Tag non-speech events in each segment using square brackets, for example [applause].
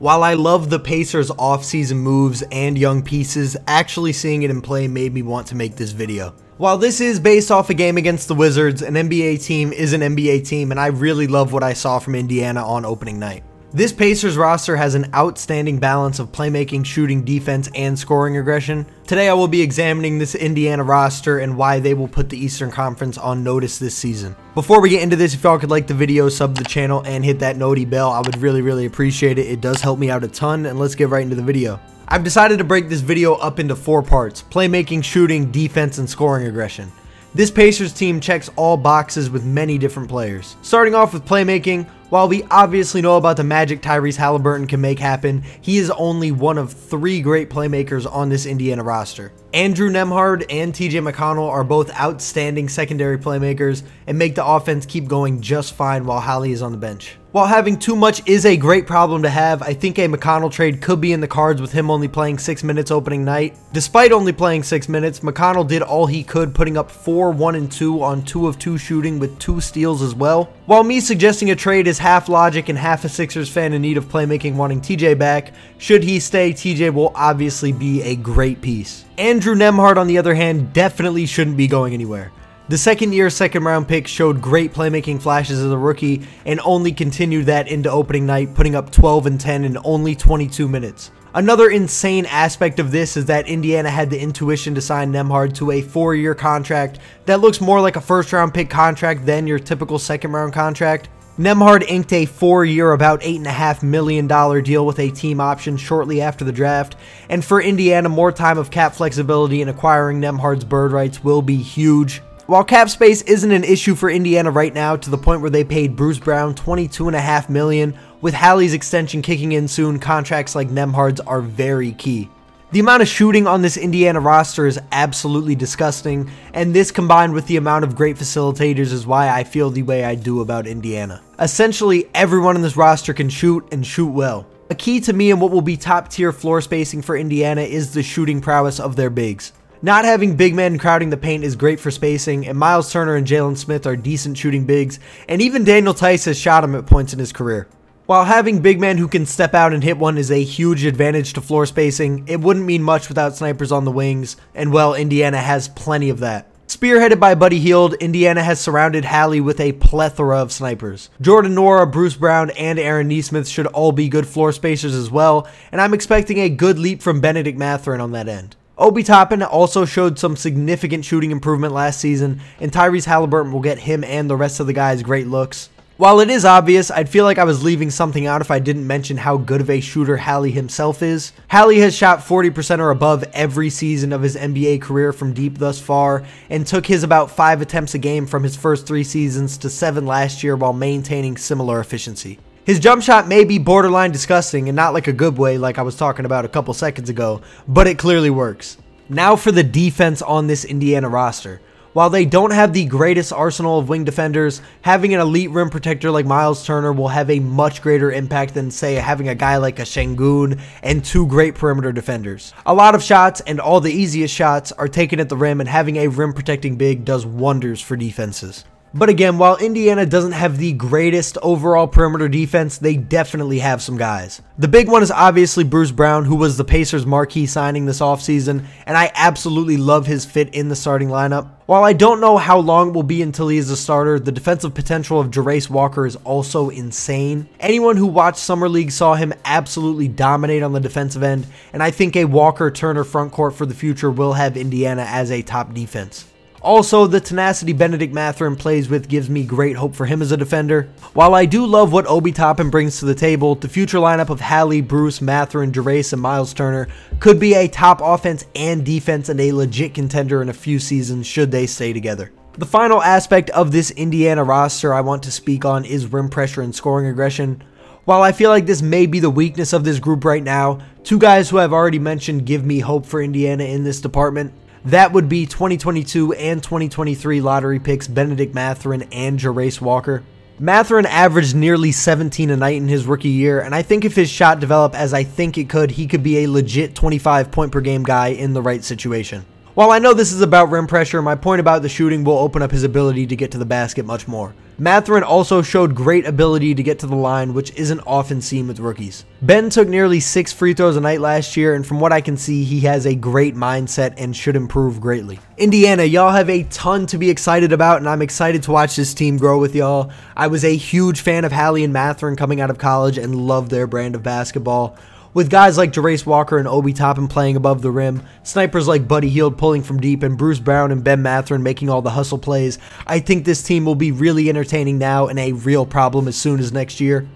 While I love the Pacers offseason moves and young pieces, actually seeing it in play made me want to make this video. While this is based off a game against the Wizards, an NBA team is an NBA team, and I really love what I saw from Indiana on opening night. This Pacers roster has an outstanding balance of playmaking, shooting, defense, and scoring aggression. Today I will be examining this Indiana roster and why they will put the Eastern Conference on notice this season. Before we get into this, if y'all could like the video, sub the channel, and hit that noti bell, I would really, really appreciate it. It does help me out a ton, and let's get right into the video. I've decided to break this video up into four parts, playmaking, shooting, defense, and scoring aggression. This Pacers team checks all boxes with many different players. Starting off with playmaking, while we obviously know about the magic Tyrese Haliburton can make happen, he is only one of three great playmakers on this Indiana roster. Andrew Nembhard and TJ McConnell are both outstanding secondary playmakers and make the offense keep going just fine while Hallie is on the bench. While having too much is a great problem to have, I think a McConnell trade could be in the cards with him only playing 6 minutes opening night. Despite only playing 6 minutes, McConnell did all he could putting up 4, 1, and 2 on 2 of 2 shooting with 2 steals as well. While me suggesting a trade is half logic and half a Sixers fan in need of playmaking wanting TJ back, should he stay, TJ will obviously be a great piece. Andrew Nembhard on the other hand definitely shouldn't be going anywhere. The second year second round pick showed great playmaking flashes as a rookie and only continued that into opening night, putting up 12 and 10 in only 22 minutes. Another insane aspect of this is that Indiana had the intuition to sign Nembhard to a four year contract that looks more like a first round pick contract than your typical second round contract. Nembhard inked a four-year, about $8.5 million deal with a team option shortly after the draft, and for Indiana, more time of cap flexibility in acquiring Nembhard's bird rights will be huge. While cap space isn't an issue for Indiana right now to the point where they paid Bruce Brown 22.5 million, with Hallie's extension kicking in soon, contracts like Nembhard's are very key. The amount of shooting on this Indiana roster is absolutely disgusting, and this combined with the amount of great facilitators is why I feel the way I do about Indiana. Essentially, everyone in this roster can shoot and shoot well. A key to me and what will be top tier floor spacing for Indiana is the shooting prowess of their bigs. Not having big men crowding the paint is great for spacing, and Myles Turner and Jalen Smith are decent shooting bigs, and even Daniel Theis has shot him at points in his career. While having big men who can step out and hit one is a huge advantage to floor spacing, it wouldn't mean much without snipers on the wings, and well, Indiana has plenty of that. Spearheaded by Buddy Hield, Indiana has surrounded Hallie with a plethora of snipers. Jordan Nwora, Bruce Brown, and Aaron Nesmith should all be good floor spacers as well, and I'm expecting a good leap from Benedict Mathurin on that end. Obi Toppin also showed some significant shooting improvement last season, and Tyrese Haliburton will get him and the rest of the guys great looks. While it is obvious, I'd feel like I was leaving something out if I didn't mention how good of a shooter Hallie himself is. Hallie has shot 40% or above every season of his NBA career from deep thus far, and took his about 5 attempts a game from his first 3 seasons to 7 last year while maintaining similar efficiency. His jump shot may be borderline disgusting and not like a good way like I was talking about a couple seconds ago, but it clearly works. Now for the defense on this Indiana roster. While they don't have the greatest arsenal of wing defenders, having an elite rim protector like Myles Turner will have a much greater impact than, say, having a guy like a Sengun and two great perimeter defenders. A lot of shots and all the easiest shots are taken at the rim, and having a rim protecting big does wonders for defenses. But again, while Indiana doesn't have the greatest overall perimeter defense, they definitely have some guys. The big one is obviously Bruce Brown, who was the Pacers' marquee signing this offseason, and I absolutely love his fit in the starting lineup. While I don't know how long it will be until he is a starter, the defensive potential of Jarace Walker is also insane. Anyone who watched Summer League saw him absolutely dominate on the defensive end, and I think a Walker-Turner front court for the future will have Indiana as a top defense. Also, the tenacity Benedict Mathurin plays with gives me great hope for him as a defender. While I do love what Obi Toppin brings to the table, the future lineup of Hallie, Bruce, Mathurin, Jarace, and Myles Turner could be a top offense and defense and a legit contender in a few seasons should they stay together. The final aspect of this Indiana roster I want to speak on is rim pressure and scoring aggression. While I feel like this may be the weakness of this group right now, two guys who I've already mentioned give me hope for Indiana in this department. That would be 2022 and 2023 lottery picks Benedict Mathurin and Jarace Walker. Mathurin averaged nearly 17 a night in his rookie year, and I think if his shot developed as I think it could, he could be a legit 25 point per game guy in the right situation. While I know this is about rim pressure, my point about the shooting will open up his ability to get to the basket much more. Mathurin also showed great ability to get to the line, which isn't often seen with rookies. Ben took nearly six free throws a night last year, and from what I can see, he has a great mindset and should improve greatly. Indiana, y'all have a ton to be excited about, and I'm excited to watch this team grow with y'all. I was a huge fan of Hallie and Mathurin coming out of college and love their brand of basketball. With guys like Jarace Walker and Obi Toppin playing above the rim, snipers like Buddy Hield pulling from deep, and Bruce Brown and Ben Mathurin making all the hustle plays, I think this team will be really entertaining now and a real problem as soon as next year.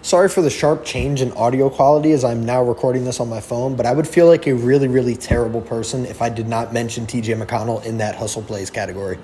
Sorry for the sharp change in audio quality as I'm now recording this on my phone, but I would feel like a really, really terrible person if I did not mention TJ McConnell in that hustle plays category.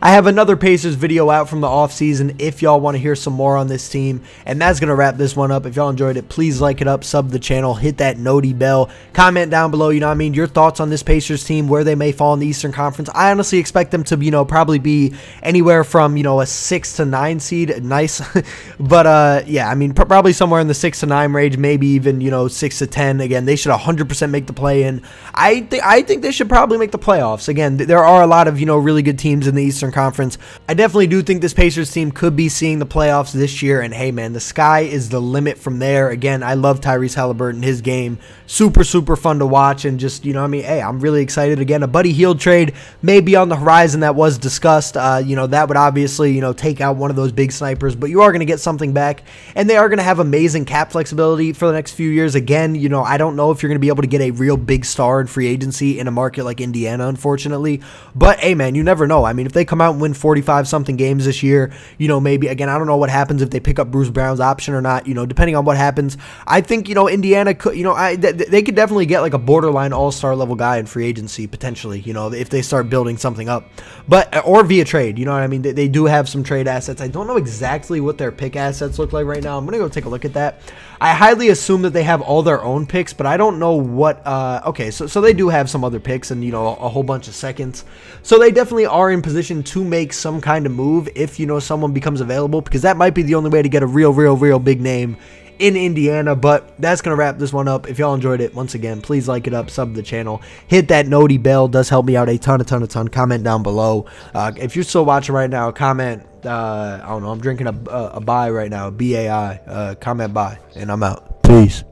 I have another Pacers video out from the offseason if y'all want to hear some more on this team. And that's going to wrap this one up. If y'all enjoyed it, please like it up, sub the channel, hit that noti bell, comment down below, you know what I mean, your thoughts on this Pacers team, where they may fall in the Eastern Conference. I honestly expect them to, you know, probably be anywhere from, you know, a 6 to 9 seed. Nice. [laughs] but, uh, yeah, I mean, probably somewhere in the 6 to 9 range, maybe even, you know, 6 to 10. Again, they should 100% make the play in. I, th- I think they should probably make the playoffs. Again, there are a lot of, you know, really good teams in the Eastern Conference. I definitely do think this Pacers team could be seeing the playoffs this year. And hey, man, the sky is the limit from there. Again, I love Tyrese Haliburton, his game. Super, super fun to watch. And just, you know, I mean, hey, I'm really excited. Again, a Buddy Hield trade may be on the horizon that was discussed. Uh, you know, that would obviously, you know, take out one of those big snipers, but you are going to get something back. And they are going to have amazing cap flexibility for the next few years. Again, you know, I don't know if you're going to be able to get a real big star in free agency in a market like Indiana, unfortunately. But hey, man, you never know. I mean, if they come out and win 45 something games this year, you know, maybe again, I don't know what happens if they pick up Bruce Brown's option or not, you know, depending on what happens. I think, you know, Indiana could, you know, I th- they could definitely get like a borderline all-star level guy in free agency potentially, you know, if they start building something up. But uh, or via trade, you know what I mean? They, they do have some trade assets. I don't know exactly what their pick assets look like right now. I'm going to go take a look at that. I highly assume that they have all their own picks, but I don't know what uh okay, so so they do have some other picks and you know a whole bunch of seconds. So they definitely are in position to make some kind of move if you know someone becomes available because that might be the only way to get a real real real big name in Indiana. But that's going to wrap this one up. If y'all enjoyed it, once again, please like it up, sub the channel, hit that noti bell. Does help me out a ton, a ton, a ton. Comment down below. Uh, if you're still watching right now, comment. Uh, I don't know. I'm drinking a, a, a buy right now, B A I. Uh, comment buy, and I'm out. Peace.